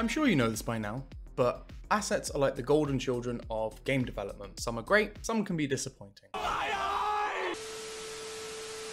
I'm sure you know this by now, but assets are like the golden children of game development. Some are great, some can be disappointing.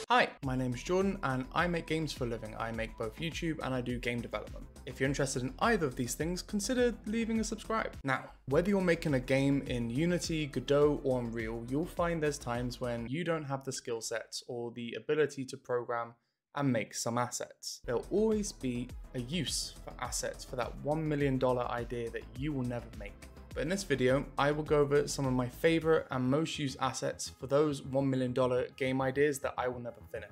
Hi, my name is Jordan and I make games for a living. I make both YouTube and I do game development. If you're interested in either of these things, consider leaving a subscribe. Now, whether you're making a game in Unity, Godot, or Unreal, you'll find there's times when you don't have the skill sets or the ability to program and make some assets. There'll always be a use for assets for that $1 million idea that you will never make. But in this video, I will go over some of my favorite and most used assets for those $1 million game ideas that I will never finish.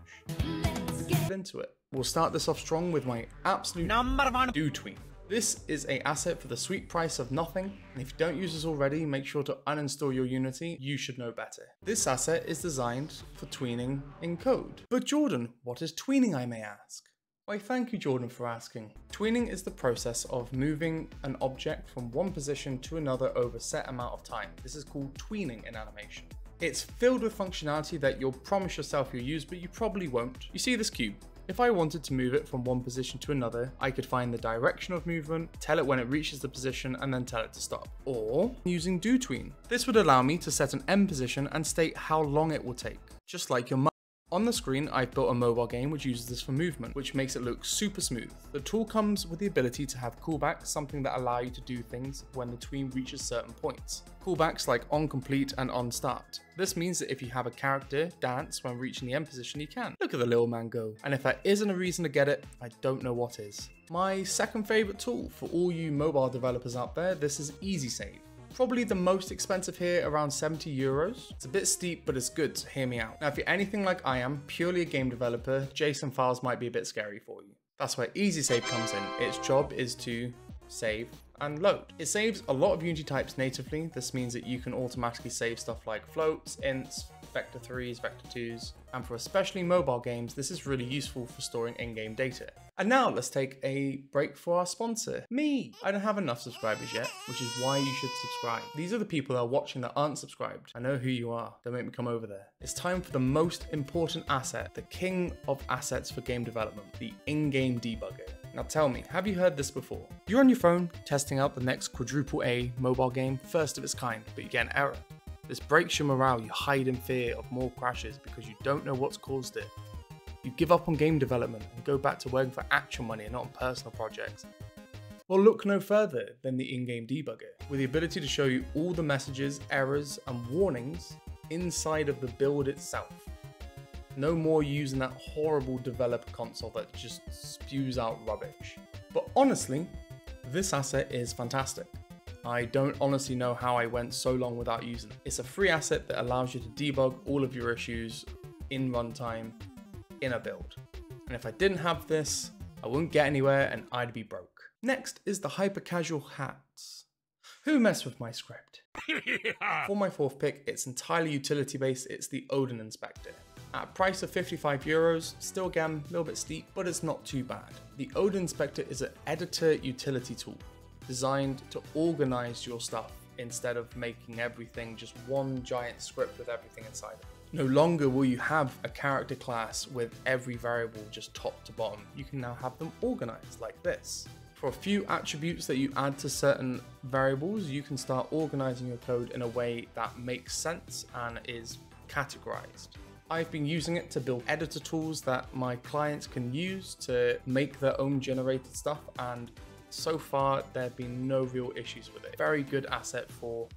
Let's get into it. We'll start this off strong with my absolute number one DoTween. This is a asset for the sweet price of nothing, and if you don't use this already, make sure to uninstall your Unity, you should know better. This asset is designed for tweening in code. But Jordan, what is tweening I may ask? Why thank you Jordan for asking. Tweening is the process of moving an object from one position to another over a set amount of time. This is called tweening in animation. It's filled with functionality that you'll promise yourself you'll use, but you probably won't. You see this cube? If I wanted to move it from one position to another, I could find the direction of movement, tell it when it reaches the position, and then tell it to stop. Or using DoTween. This would allow me to set an end position and state how long it will take, just like your on the screen, I've built a mobile game which uses this for movement, which makes it look super smooth. The tool comes with the ability to have callbacks, something that allow you to do things when the tween reaches certain points. Callbacks like on complete and on start. This means that if you have a character dance when reaching the end position, you can. Look at the little man go. And if that isn't a reason to get it, I don't know what is. My second favorite tool for all you mobile developers out there, this is Easy Save. Probably the most expensive here, around 70 euros. It's a bit steep, but it's good, so hear me out. Now, if you're anything like I am, purely a game developer, JSON files might be a bit scary for you. That's where Easy Save comes in. Its job is to save and load. It saves a lot of Unity types natively. This means that you can automatically save stuff like floats, ints, vector 3s, vector 2s, and for especially mobile games, this is really useful for storing in-game data. And now let's take a break for our sponsor, me. I don't have enough subscribers yet, which is why you should subscribe. These are the people that are watching that aren't subscribed. I know who you are. Don't make me come over there. It's time for the most important asset, the king of assets for game development, the in-game debugger. Now tell me, have you heard this before? You're on your phone testing out the next quadruple A mobile game, first of its kind, but you get an error. This breaks your morale, you hide in fear of more crashes because you don't know what's caused it. You give up on game development and go back to working for actual money and not on personal projects. Well, look no further than the in-game debugger, with the ability to show you all the messages, errors, and warnings inside of the build itself. No more using that horrible developer console that just spews out rubbish. But honestly, this asset is fantastic. I don't honestly know how I went so long without using it. It's a free asset that allows you to debug all of your issues in runtime in a build. And if I didn't have this, I wouldn't get anywhere and I'd be broke. Next is the hyper casual hats. Who messed with my script? For my fourth pick, it's entirely utility based, it's the Odin Inspector. At a price of 55 euros, still again, a little bit steep, but it's not too bad. The Odin Inspector is an editor utility tool designed to organize your stuff instead of making everything just one giant script with everything inside it. No longer will you have a character class with every variable just top to bottom. You can now have them organized like this. For a few attributes that you add to certain variables, you can start organizing your code in a way that makes sense and is categorized. I've been using it to build editor tools that my clients can use to make their own generated stuff and so far there have been no real issues with it. Very good asset for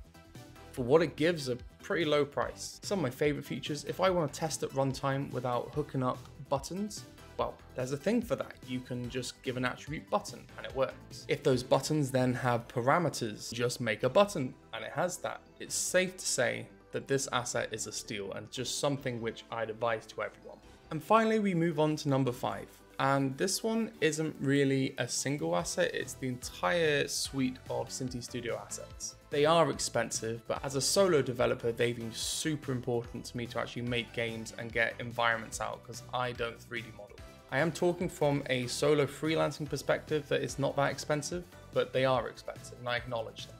for what it gives a pretty low price. Some of my favorite features, if I want to test at runtime without hooking up buttons, well, there's a thing for that. You can just give an attribute button and it works. If those buttons then have parameters, just make a button and it has that. It's safe to say that this asset is a steal and just something which I'd advise to everyone. And finally, we move on to number five, and this one isn't really a single asset, it's the entire suite of Synty Studio assets. They are expensive, but as a solo developer, they've been super important to me to actually make games and get environments out because I don't 3D model. I am talking from a solo freelancing perspective that it's not that expensive, but they are expensive and I acknowledge that.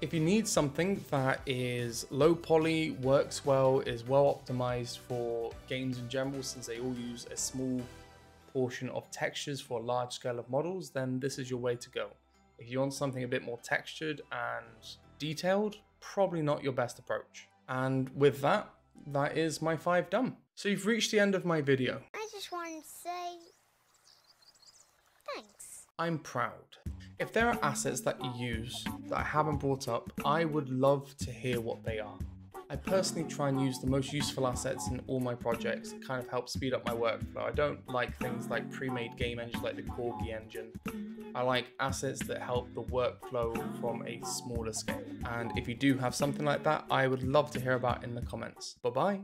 If you need something that is low poly, works well, is well optimized for games in general, since they all use a small portion of textures for a large scale of models, then this is your way to go. If you want something a bit more textured and detailed, probably not your best approach. And with that, that is my five done. So you've reached the end of my video. I just wanted to say thanks. I'm proud. If there are assets that you use that I haven't brought up, I would love to hear what they are. I personally try and use the most useful assets in all my projects. It kind of helps speed up my workflow. I don't like things like pre-made game engines like the Corgi engine. I like assets that help the workflow from a smaller scale. And if you do have something like that, I would love to hear about in the comments. Bye bye.